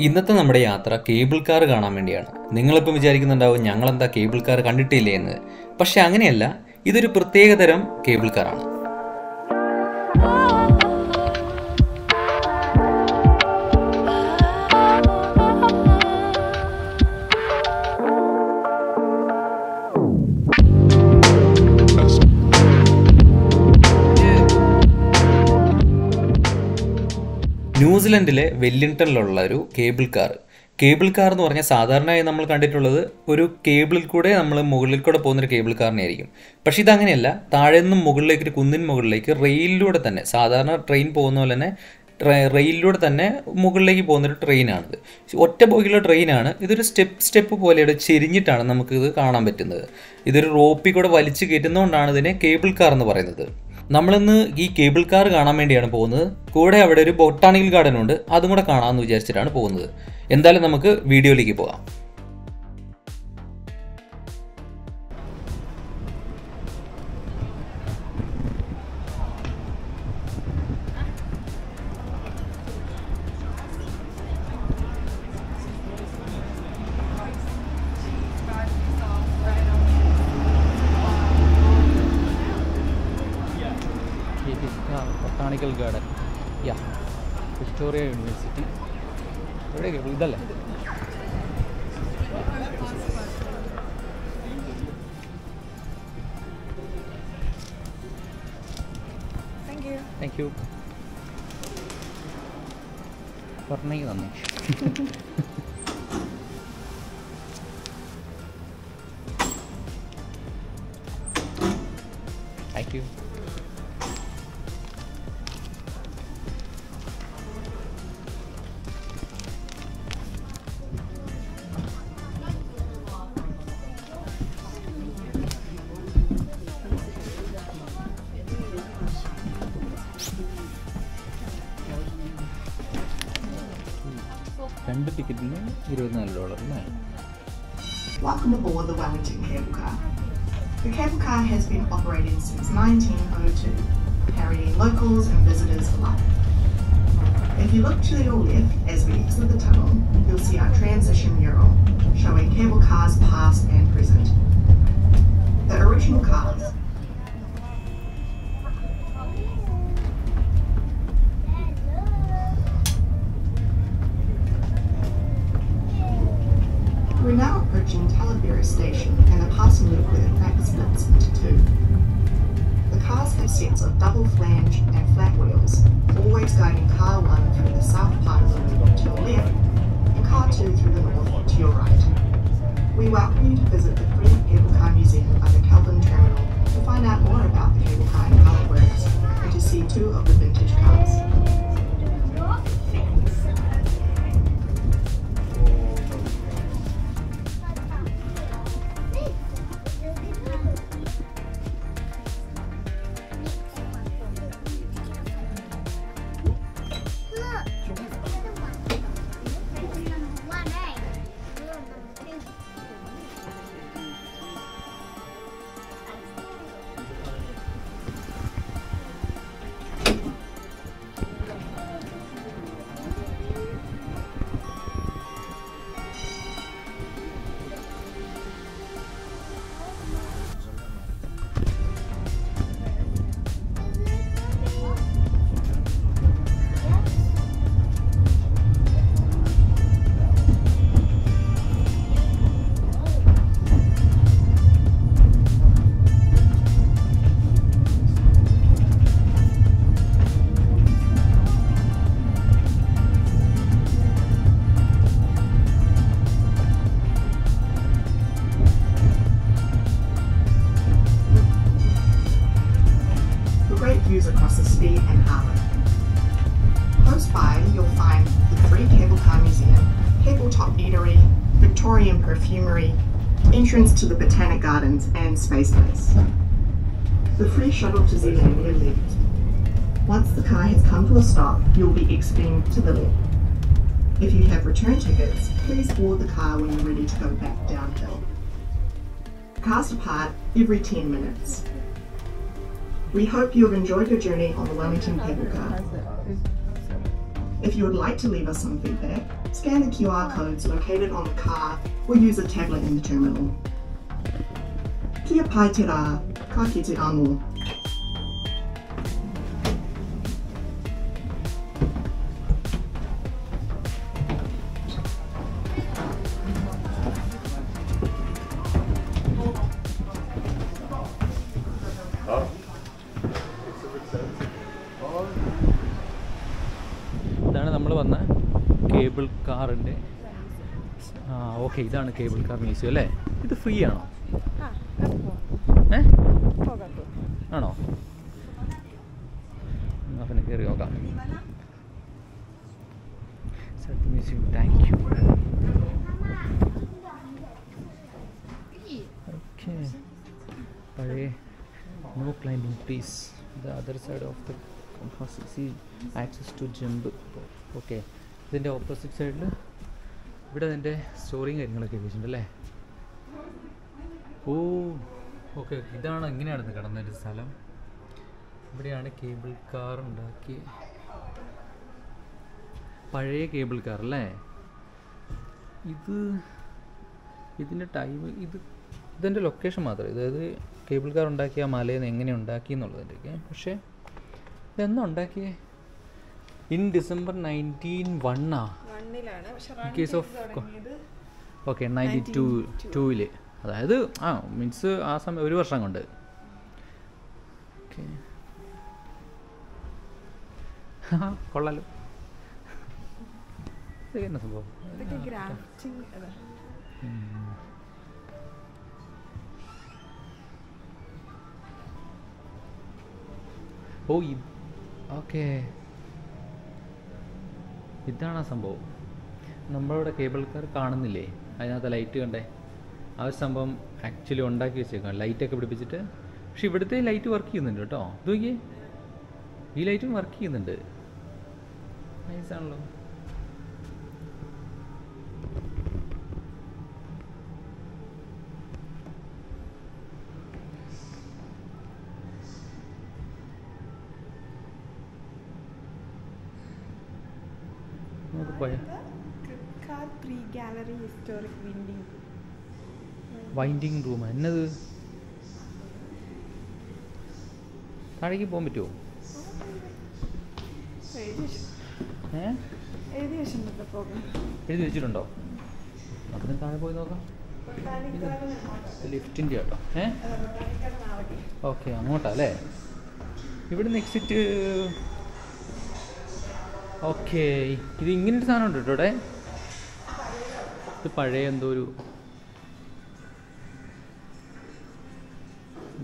ഇന്നത്തെ നമ്മുടെ യാത്ര കേബിൾ കാർ കാണാൻ വേണ്ടിയാണ്. നിങ്ങളിപ്പം വിചാരിക്കുന്നുണ്ടാവും ഞങ്ങളെന്താ കേബിൾ കാർ കണ്ടിട്ടില്ലേ എന്ന്. പക്ഷെ അങ്ങനെയല്ല ഇതൊരു പ്രത്യേകതരം കേബിൾ കാറാണ് ന്യൂസിലൻഡിലെ വെല്ലിംഗ്ടണിലുള്ള ഒരു കേബിൾ കാർ. കേബിൾ കാർ എന്ന് പറഞ്ഞാൽ സാധാരണയായി നമ്മൾ കണ്ടിട്ടുള്ളത് ഒരു കേബിളിൽ കൂടെ നമ്മൾ മുകളിൽ കൂടെ പോകുന്നൊരു കേബിൾ കാറിനെ ആയിരിക്കും പക്ഷെ ഇതങ്ങനെയല്ല. താഴെ നിന്നും മുകളിലേക്ക് ഒരു കുന്നിൻ മുകളിലേക്ക് റെയിലിലൂടെ തന്നെ സാധാരണ ട്രെയിൻ പോകുന്ന പോലെ തന്നെ റെയിലിലൂടെ തന്നെ മുകളിലേക്ക് പോകുന്നൊരു ട്രെയിനാണിത്. ഒറ്റ പോക്കിലുള്ള ട്രെയിനാണ്. ഇതൊരു സ്റ്റെപ്പ് സ്റ്റെപ്പ് പോലെയുടെ ചെരിഞ്ഞിട്ടാണ് നമുക്കിത് കാണാൻ പറ്റുന്നത്. ഇതൊരു റോപ്പിൽ കൂടെ വലിച്ചു കയറ്റുന്നതുകൊണ്ടാണ് ഇതിനെ കേബിൾ കാർ എന്ന് പറയുന്നത്. നമ്മളിന്ന് ഈ കേബിൾ കാർ കാണാൻ വേണ്ടിയാണ് പോകുന്നത്. കൂടെ അവിടെ ഒരു ബൊട്ടാണിക്കൽ ഗാർഡൻ ഉണ്ട്. അതും കൂടെ കാണാമെന്ന് വിചാരിച്ചിട്ടാണ് പോകുന്നത്. എന്തായാലും നമുക്ക് വീഡിയോയിലേക്ക് പോകാം. താങ്ക് യു പറഞ്ഞെങ്കിൽ നന്ദി രണ്ട് ടിക്കറ്റിന് ഇരുപത്തിനാല് ഡോളർ അല്ലേ Welcome aboard the Wellington Cable Car. The cable car has been operating since 1902, carrying locals and visitors alike. If you look to your left as we exit the tunnel, you'll see our transition mural showing cable cars past and present. The original cars station and are passing loop where the track splits into two. The cars have sets of double flange and flat wheels, always guiding car 1 through the south part of the loop to your left and car 2 through the north to your right. We welcome you to visit the Free Cable Car Museum at the Kelvin Terminal to find out more about the cable car and how it works and to see two of the vintage cars. Close by, you'll find the Free Cable Car Museum, Tabletop Eatery, Victorian Perfumery, entrance to the Botanic Gardens, and Space Place. The free shuttle to Zealand will leave. Once the car has come to a stop, you'll be exiting to the left. If you have return tickets, please board the car when you're ready to go back downhill. Cars depart every 10 minutes. We hope you have enjoyed your journey on the Wellington Cable Car. If you would like to leave us some feedback, Scan the QR codes located on the car or use a tablet in the terminal. Kia pai te rā, ka kite anō. ഇതാണ് നമ്മൾ വന്ന cable കാറിന്റെ ആ okay ഇതാണ് cable car museum അല്ലേ? ഇത് free ആണോ? ഏ? ആണോ? എന്നാ പിന്നെ കയറി നോക്കാം. മ്യൂസിയം താങ്ക് യു ഓക്കെ പഴയ no climbing please the other side of the sea access to jump. Okay. ഇതിന്റെ ഓപ്പോസിറ്റ് സൈഡിൽ ഇവിടെ അതിന്റെ സ്റ്റോറിയും കാര്യങ്ങളൊക്കെ വെച്ചിട്ടുണ്ട് അല്ലേ? ഓ ഓക്കെ ഇതാണ് ഇങ്ങനെയാണ് കിടന്നൊരു സ്ഥലം. ഇവിടെയാണ് കേബിൾ കാർ ഉണ്ടാക്കി പഴയ കേബിൾ കാർ അല്ലേ? ഇത് ഇതിന്റെ ടൈം ഇത് ഇതിന്റെ ലൊക്കേഷൻ മാത്രമേ അതായത് കേബിൾ കാർ ഉണ്ടാക്കിയ മലയിൽ നിന്ന് എങ്ങനെ ഉണ്ടാക്കി എന്നുള്ളതിന്റെയൊക്കെ പക്ഷേ ഇതെന്നാ ഉണ്ടാക്കിയേ? In December nineteen വണ്ണാ case of okay ninety two ടൂവിൽ അതായത് ആ മീൻസ് ആ സമയം ഒരു വർഷം കൊണ്ട്. ഓക്കെ കൊള്ളാലോ. എന്നാ സംഭവം? ഓ ഇത് ഓക്കെ. ഇതാണ് ആ സംഭവം. നമ്മളിവിടെ കേബിൾ കാർ കാണുന്നില്ലേ? അതിനകത്ത് ലൈറ്റ് കണ്ടേ? ആ ഒരു സംഭവം ആക്ച്വലി ഉണ്ടാക്കി വെച്ചേക്കാം ലൈറ്റൊക്കെ പിടിപ്പിച്ചിട്ട്. പക്ഷെ ഇവിടുത്തെ ലൈറ്റ് വർക്ക് ചെയ്യുന്നുണ്ട് കേട്ടോ. ഇത് നോക്കിയേ. ഈ ലൈറ്റും വർക്ക് ചെയ്യുന്നുണ്ട്. നൈസാണല്ലോ പോയാ? വിൻഡിങ് റൂം എന്നത്? താഴേക്ക് പോകാൻ പറ്റുമോ എഴുതി വെച്ചിട്ടുണ്ടോ? അതിന് താഴെ പോയി നോക്കാം. ലിഫ്റ്റിന്റെ കേട്ടോ ഏ? ഓക്കെ അങ്ങോട്ടാ അല്ലേ? ഇവിടുന്ന് എക്സിറ്റ് ഓക്കെ. ഇത് ഇങ്ങനൊരു സാധനം ഉണ്ട് കേട്ടോ ഇവിടെ ഇത് പഴയ എന്തോ ഒരു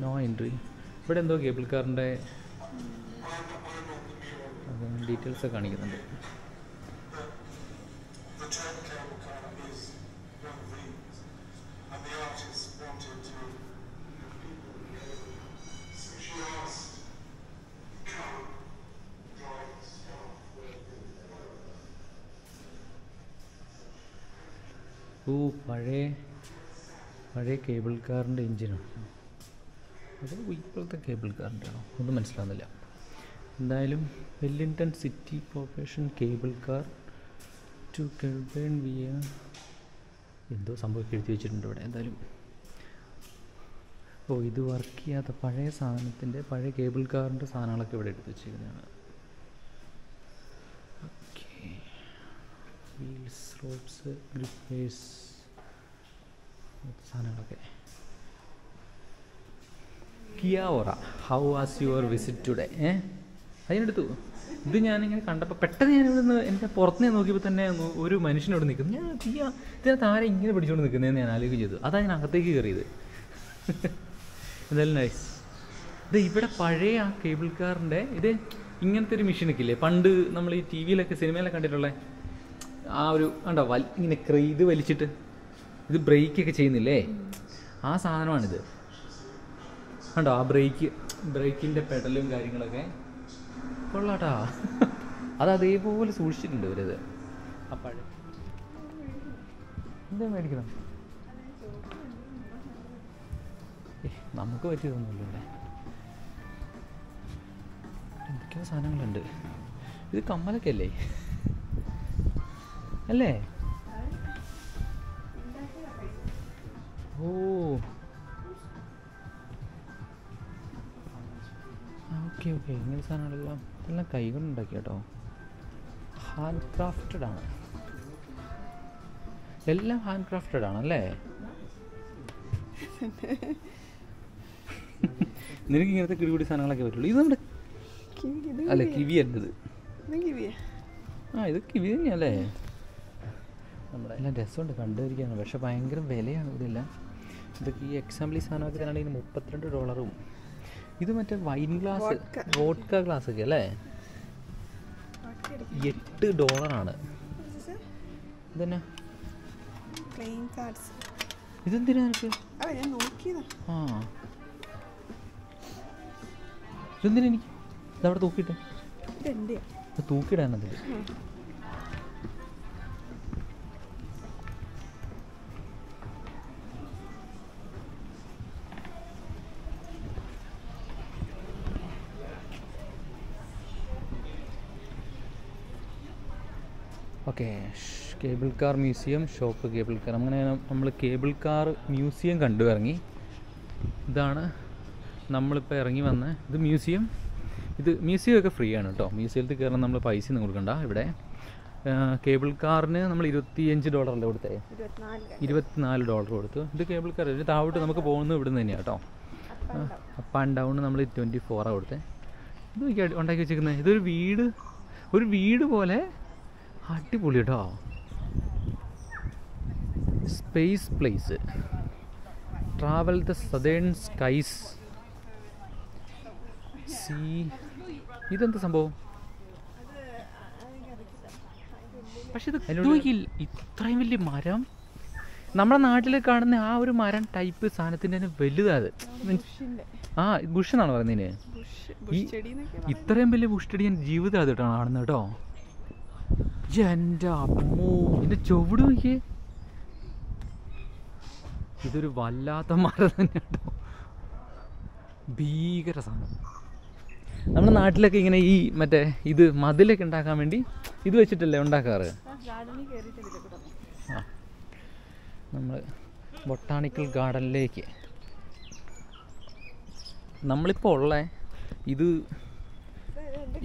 നോ എൻട്രി ഇവിടെ എന്തോ കേബിൾ കാറിന്റെ ഡീറ്റെയിൽസ് ഒക്കെ കാണിക്കുന്നുണ്ട്. ഓ പഴയ പഴയ കേബിൾ കാറിന്റെ എഞ്ചിനാണ് അത് ഇപ്പോഴത്തെ കേബിൾ കാറിന്റെ ആണോ? ഒന്നും മനസ്സിലാവുന്നില്ല. എന്തായാലും Wellington city corporation cable car to Kelburn via എന്തോ സംഭവം എഴുതി വെച്ചിട്ടുണ്ട് ഇവിടെ. എന്തായാലും ഓ ഇത് വർക്ക് ചെയ്യാത്ത പഴയ സാധനത്തിന്റെ പഴയ കേബിൾ കാറിന്റെ സാധനങ്ങളൊക്കെ ഇവിടെ എടുത്ത് വെച്ചിരിക്കുന്നതാണ്. ഓക്കെ വീൽസ് ഗ്രിപ്പ് ഗ്രിപ്പേഴ്സ് സാധനങ്ങളൊക്കെ. കിയാവോറ how was your visit today ഏ? അതിനെടുത്തു. ഇത് ഞാനിങ്ങനെ കണ്ടപ്പോൾ പെട്ടെന്ന് ഞാൻ ഇവിടുന്ന് എന്റെ പുറത്തുനിന്ന് നോക്കിയപ്പോൾ തന്നെ ഒരു മനുഷ്യനോട് നിൽക്കുന്നു. ഞാൻ കിയ ഇതിനകത്ത് ആരെ ഇങ്ങനെ പിടിച്ചുകൊണ്ട് നിൽക്കുന്നതെന്ന് ഞാൻ ആലോചിക്കുക ചെയ്തു. അതാണ് ഞാൻ അകത്തേക്ക് കയറിയത്. എന്തായാലും നൈസ് ഇത് ഇവിടെ പഴയ ആ കേബിൾ കാറിന്റെ ഇത് ഇങ്ങനത്തെ ഒരു മെഷീനൊക്കെ ഇല്ലേ? പണ്ട് നമ്മൾ ഈ ടി വിയിലൊക്കെ സിനിമയിലൊക്കെ കണ്ടിട്ടുള്ള ആ ഒരു കണ്ടോ വൽ ഇങ്ങനെ ഇത് വലിച്ചിട്ട് ഇത് ബ്രേക്കൊക്കെ ചെയ്യുന്നില്ലേ? ആ സാധനമാണിത്. കണ്ടോ ആ ബ്രേക്ക് ബ്രേക്കിന്റെ പെഡലും കാര്യങ്ങളൊക്കെ. കൊള്ളാട്ടാ. അത് അതേപോലെ സൂക്ഷിച്ചിട്ടുണ്ട് ഇവരത്. ആ എന്താ മേടിക്കണം? നമുക്ക് പറ്റിയതൊന്നുമില്ല എന്തൊക്കെയോ സാധനങ്ങളുണ്ട്. ഇത് കമ്മലൊക്കെ അല്ലേ? അല്ലേ? ഓ. Okay okay. ഇങ്ങനെ സാധനങ്ങളെല്ലാം എല്ലാം കൈകൊണ്ട് ഉണ്ടാക്കി കേട്ടോ. ഹാൻഡ് ക്രാഫ്റ്റഡ് ആണ്. എല്ലാം ഹാൻഡ് ക്രാഫ്റ്റഡ് ആണല്ലേ നിനക്ക് ഇങ്ങനത്തെ കൂടി സാധനങ്ങളൊക്കെ പറ്റുള്ളൂ. ഇത് നമ്മുടെ അല്ല കിവി അല്ലത് ആ ഇത് കിവി തന്നെയല്ലേ നമ്മുടെ എല്ലാം രസമുണ്ട് കണ്ടുപിടിക്കാണ് പക്ഷെ ഭയങ്കര വിലയാണ് ഇതെല്ലാം. ഇതൊക്കെ ഈ എക്സാമ്പിൾ ഈ സാധനമൊക്കെ ഇതിന് മുപ്പത്തിരണ്ട് ഡോളറും ഇത് മറ്റേ വൈൻ ഗ്ലാസ് വോഡ്ക ഗ്ലാസ് ഒക്കെ അല്ലേ? എട്ട് ഡോളറാണ് ഇതന്നെ? ഇതെന്തിനാ ആ. ഇതെന്തിനാ എനിക്ക്? ഇതവിടെ തൂക്കിയിട്ട്. തൂക്കിയിടാനതിൽ cable car museum shop cable car. അങ്ങനെ നമ്മൾ കേബിൾ കാർ മ്യൂസിയം കണ്ടു ഇറങ്ങി. ഇതാണ് നമ്മളിപ്പോൾ ഇറങ്ങി വന്ന ഇത് മ്യൂസിയം. ഇത് മ്യൂസിയം ഒക്കെ ഫ്രീ ആണ് കേട്ടോ മ്യൂസിയത്തിൽ കയറാൻ നമ്മൾ പൈസ ഒന്നും കൊടുക്കണ്ട ഇവിടെ. കേബിൾ കാറിന് നമ്മൾ ഇരുപത്തിയഞ്ച് ഡോളറല്ലേ കൊടുത്തേ? ഇരുപത്തിനാല് ഡോളർ. കൊടുത്തു. ഇത് കേബിൾ കാർ ഇത് താവിട്ട് നമുക്ക് പോകുന്നത് ഇവിടെ നിന്ന് തന്നെയാണ് കേട്ടോ അപ്പ് ആൻഡ് ഡൗൺ നമ്മൾ ട്വന്റി ഫോറാണ് കൊടുത്തത് ഇത് ഉണ്ടാക്കി വെച്ചിരിക്കുന്നത് ഇതൊരു വീട് ഒരു വീട് പോലെ അടിപൊളി കേട്ടോ space place. Travel the southern skies. See. ഇതെന്ത് സംഭവം? പക്ഷെ ഇത് ഇത്രയും വലിയ മരം? നമ്മുടെ നാട്ടിൽ കാണുന്ന ആ ഒരു മരം ടൈപ്പ് സാധനത്തിന്റെ തന്നെ വലുതാത് ആ ബുഷ് എന്നാണ് പറയുന്നതിന്. ഈ ബുഷ് ചെടി എന്നൊക്കെ ഇത്രയും വലിയ ബുഷ്ടടി ഞാൻ ജീവിതം ആദ്യമായിട്ടാണ് കാണുന്നത് കേട്ടോ. എന്റെ അമ്മോ ചുവട് നോക്കിയേ. ഇതൊരു വല്ലാത്ത മരം തന്നെ ഭീകര സാധനം. നമ്മുടെ നാട്ടിലൊക്കെ ഇങ്ങനെ ഈ മറ്റേ ഇത് മതിലൊക്കെ ഉണ്ടാക്കാൻ വേണ്ടി ഇത് വെച്ചിട്ടല്ലേ ഉണ്ടാക്കാറ്? നമ്മൾ ബൊട്ടാണിക്കൽ ഗാർഡനിലേക്ക്. നമ്മളിപ്പോൾ ഉള്ള ഇത്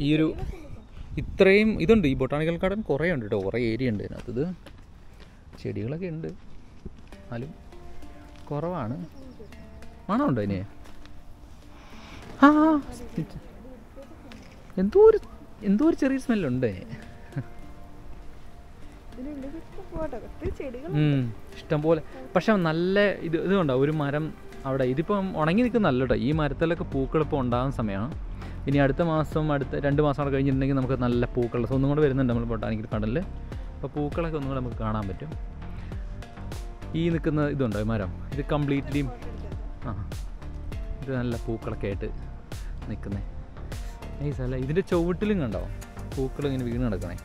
ഈ ഒരു ഇത്രയും ഇതുണ്ട്. ഈ ബൊട്ടാണിക്കൽ ഗാർഡൻ കുറേ ഉണ്ട് കേട്ടോ കുറേ ഏരിയ ഉണ്ട് അതിനകത്ത് ഇത് ചെടികളൊക്കെ ഉണ്ട്. എന്നാലും കുറവാണ്. മണമുണ്ടോ ഇനി? ആ. എന്തോ ഒരു എന്തോ ഒരു ചെറിയ സ്മെല്ലുണ്ട്. ഇഷ്ടംപോലെ പക്ഷെ നല്ല ഇത് ഇതുണ്ടോ ഒരു മരം അവിടെ. ഇതിപ്പം ഉണങ്ങി നിൽക്കുന്നല്ല കേട്ടോ. ഈ മരത്തിലൊക്കെ പൂക്കൾ ഇപ്പോൾ ഉണ്ടാകുന്ന സമയമാണ്. ഇനി അടുത്ത മാസം അടുത്ത രണ്ട് മാസം കൂടെ കഴിഞ്ഞിട്ടുണ്ടെങ്കിൽ നമുക്ക് നല്ല പൂക്കൾ ഒന്നും കൂടെ വരുന്നുണ്ട് നമ്മൾ ബൊട്ടാനിക്കൽ കടലിൽ അപ്പോൾ പൂക്കളൊക്കെ ഒന്നും കൂടെ നമുക്ക് കാണാൻ പറ്റും. ഈ നിൽക്കുന്ന ഇതുണ്ടോ മരം? ഇത് കംപ്ലീറ്റ്ലി ആ. ഇത് നല്ല പൂക്കളൊക്കെ ആയിട്ട് നിൽക്കുന്നേ. ഈ അല്ല ഇതിന്റെ ചുവട്ടിലും കണ്ടോ? പൂക്കൾ ഇങ്ങനെ വീണ് കിടക്കണേ.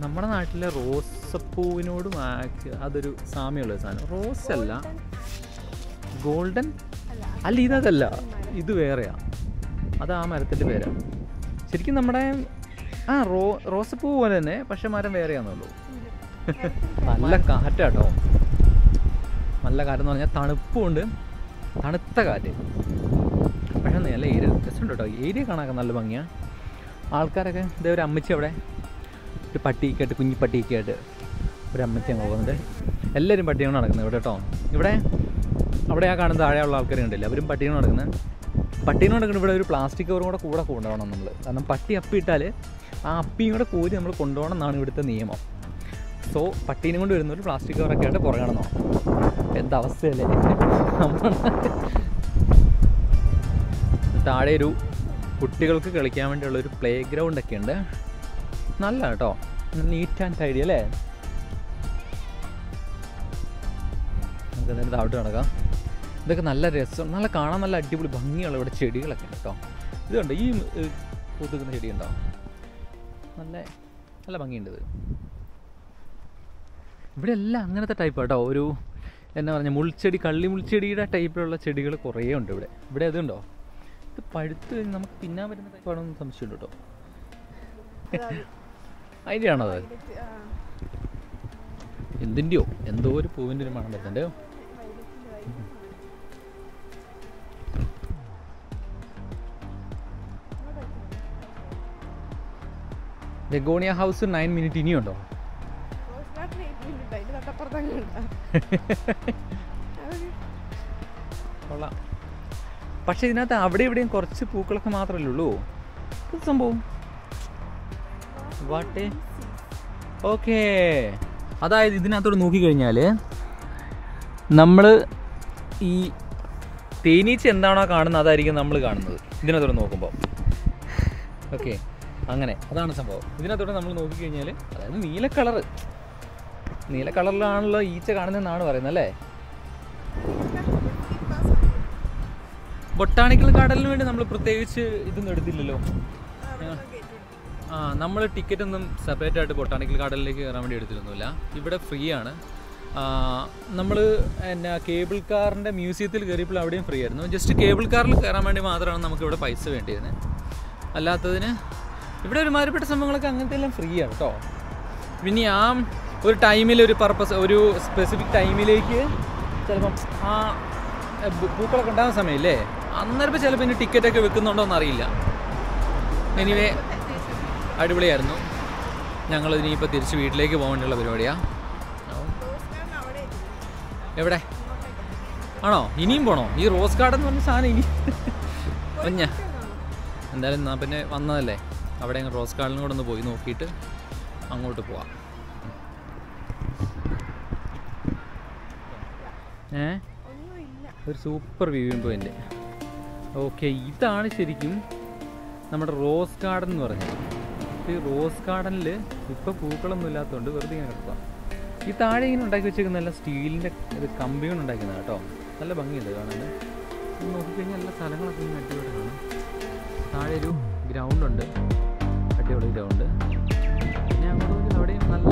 നമ്മുടെ നാട്ടിലെ റോസപ്പൂവിനോട് അതൊരു സാമ്യമുള്ള സാധനം. റോസ് അല്ല ഗോൾഡൻ? അല്ല ഇതല്ല. ഇത് വേറെയാ. അത് ആ മരത്തിന്റെ പേരാണ് ശരിക്കും നമ്മുടെ ആ റോ റോസപ്പൂ പോലെ തന്നെ പക്ഷെ മരം വേറെയാണെന്നുള്ളൂ നല്ല കാറ്റാട്ടോ. നല്ല കാറ്റെന്ന് പറഞ്ഞാൽ തണുപ്പുണ്ട് തണുത്ത കാറ്റ്. പക്ഷെ നല്ല ഏരിയ രസമുണ്ട് കേട്ടോ. ഏരിയ കാണാൻ നല്ല ഭംഗിയാണ് ആൾക്കാരൊക്കെ ഇതേ ഒരു അമ്മച്ചി അവിടെ. ഒരു പട്ടിയൊക്കെ ആയിട്ട് കുഞ്ഞി പട്ടിയൊക്കെ ആയിട്ട് ഒരു അമ്മച്ചി അങ്ങ് പോകുന്നുണ്ട്. എല്ലാവരും പട്ടിയാണ് നടക്കുന്നത് ഇവിടെ കേട്ടോ. ഇവിടെ അവിടെ ആ കാണുന്ന താഴെയുള്ള ആൾക്കാർ കണ്ടില്ല? അവരും പട്ടിയാണ് നടക്കുന്നത്. പട്ടീനെ നടക്കുന്നത് ഇവിടെ ഒരു പ്ലാസ്റ്റിക് കവറും കൂടെ കൂടെ കൊണ്ടുപോകണം നമ്മൾ കാരണം പട്ടി അപ്പിയിട്ടാൽ ആ അപ്പിയും കൂടെ കോരി നമ്മൾ കൊണ്ടുപോകണം എന്നാണ് ഇവിടുത്തെ നിയമം. സോ പട്ടീനും കൊണ്ട് വരുന്നൊരു പ്ലാസ്റ്റിക് കവറൊക്കെ ആയിട്ട് പുറകണം എന്താ അവസ്ഥയല്ലേ? താഴെ ഒരു കുട്ടികൾക്ക് കളിക്കാൻ വേണ്ടിയുള്ള ഒരു പ്ലേ ഗ്രൗണ്ട് ഒക്കെ ഉണ്ട്. നല്ല കേട്ടോ നീറ്റ് ആൻഡ് ടൈഡി അല്ലേ? നമുക്ക് എന്തായാലും താഴോട്ട് നടക്കാം. ഇതൊക്കെ നല്ല രസം നല്ല കാണാൻ നല്ല അടിപൊളി ഭംഗിയുള്ള ഇവിടെ ചെടികളൊക്കെ കേട്ടോ ഇതുണ്ട് ഈ പൂത്തുക്കുന്ന ചെടി ഉണ്ടോ നല്ല നല്ല ഭംഗിയുണ്ട് ഇത്. ഇവിടെ എല്ലാം അങ്ങനത്തെ ടൈപ്പ് കേട്ടോ ഒരു എന്നാ പറഞ്ഞ മുൾച്ചെടി കള്ളി മുൾച്ചെടിയുടെ ടൈപ്പിലുള്ള ചെടികൾ കുറേ ഉണ്ട് ഇവിടെ. ഇവിടെ അതുണ്ടോ? ഇത് പഴുത്ത് കഴിഞ്ഞ് നമുക്ക് തിന്നാൻ പറ്റുന്ന ടൈപ്പാണെന്ന് സംശയമുണ്ട് കേട്ടോ അതിന്റെ ആണോ അത്? എന്തിന്റെയോ എന്തോ ഒരു പൂവിന്റെ ഒരു മണം വരുന്നുണ്ട്. ബെഗോണിയ ഹൗസ് നയൻ മിനിറ്റ് ഇനിയുണ്ടോ? കൊള്ളാം. പക്ഷെ ഇതിനകത്ത് അവിടെ ഇവിടെയും കുറച്ച് പൂക്കളൊക്കെ മാത്രമല്ലേ ഉള്ളൂ? സംഭവം? വാട്ടേ ഓക്കേ അതായത് ഇതിനകത്തോട് നോക്കിക്കഴിഞ്ഞാൽ നമ്മൾ ഈ തേനീച്ച എന്താണോ കാണുന്നത് അതായിരിക്കും നമ്മൾ കാണുന്നത്. ഇതിനകത്തോട് നോക്കുമ്പോൾ ഓക്കെ അങ്ങനെ. അതാണ് സംഭവം. ഇതിനകത്തോടെ നമ്മൾ നോക്കിക്കഴിഞ്ഞാൽ അതായത് നീല കളറ്. നീല കളറിലാണല്ലോ ഈച്ച കാണുന്നതെന്നാണ് പറയുന്നത് അല്ലേ? ബൊട്ടാണിക്കൽ ഗാർഡനിന് വേണ്ടി നമ്മൾ പ്രത്യേകിച്ച് ഇതൊന്നും എടുത്തില്ലല്ലോ. ആ നമ്മൾ ടിക്കറ്റ് ഒന്നും സെപ്പറേറ്റ് ആയിട്ട് ബൊട്ടാണിക്കൽ ഗാർഡനിലേക്ക് കയറാൻ വേണ്ടി എടുത്തിരുന്നില്ല. ഇവിടെ ഫ്രീ ആണ്. നമ്മൾ എന്നാ കേബിൾ കാറിന്റെ മ്യൂസിയത്തിൽ കയറിയപ്പോൾ അവിടെയും ഫ്രീ ആയിരുന്നു. ജസ്റ്റ് കേബിൾ കാറിൽ കയറാൻ വേണ്ടി മാത്രമാണ് നമുക്കിവിടെ പൈസ വേണ്ടിയിരുന്നത് അല്ലാത്തതിന് ഇവിടെ ഒരുമാതിരിപ്പെട്ട സംഭവങ്ങളൊക്കെ അങ്ങനത്തെ എല്ലാം ഫ്രീ ആണ് കേട്ടോ പിന്നെ ആ ഒരു ടൈമിൽ ഒരു പർപ്പസ് ഒരു സ്പെസിഫിക് ടൈമിലേക്ക് ചിലപ്പം ആ പൂക്കളൊക്കെ ഉണ്ടാകുന്ന സമയമില്ലേ അന്നേരം ചിലപ്പോൾ ഇനി ടിക്കറ്റൊക്കെ വെക്കുന്നുണ്ടോ എന്നറിയില്ല. എനിവേ അടിപൊളിയായിരുന്നു. ഞങ്ങൾ ഇനിയിപ്പോൾ തിരിച്ച് വീട്ടിലേക്ക് പോകേണ്ടിയുള്ള പരിപാടിയാണ് എവിടെ? ആണോ? ഇനിയും പോണോ? ഈ റോസ് ഗാർഡൻ എന്ന് പറഞ്ഞ സാധനം ഇനി. മഞ്ഞ എന്തായാലും പിന്നെ വന്നതല്ലേ? അവിടെ റോസ് ഗാർഡനും കൂടെ ഒന്ന് പോയി നോക്കിയിട്ട് അങ്ങോട്ട് പോവാം. ഏ? ഒരു സൂപ്പർ വ്യൂവിംഗ് പോയിന്റ്. ഓക്കെ ഇതാണ് ശരിക്കും നമ്മുടെ റോസ് ഗാർഡൻ എന്ന് പറഞ്ഞത്. ഈ റോസ് ഗാർഡനിൽ ഇപ്പോൾ പൂക്കളൊന്നും ഇല്ലാത്തതുകൊണ്ട് വെറുതെ ഇങ്ങനെ കിടക്കാം ഈ താഴെ ഇങ്ങനെ ഉണ്ടാക്കി വെച്ചേക്കുന്ന നല്ല സ്റ്റീലിന്റെ ഇത് കമ്പി കൊണ്ട് ഉണ്ടാക്കുന്നത് കേട്ടോ. നല്ല ഭംഗിയുണ്ട് കാണാൻ. നോക്കിക്കഴിഞ്ഞാൽ എല്ലാ സ്ഥലങ്ങളൊക്കെ ഇങ്ങനെ അടിപൊളി കാണും. താഴെ ഒരു ഗ്രൗണ്ടുണ്ട് അടിപൊളി ഗ്രൗണ്ട്. പിന്നെ അങ്ങോട്ട് നല്ല അവിടെയും നല്ല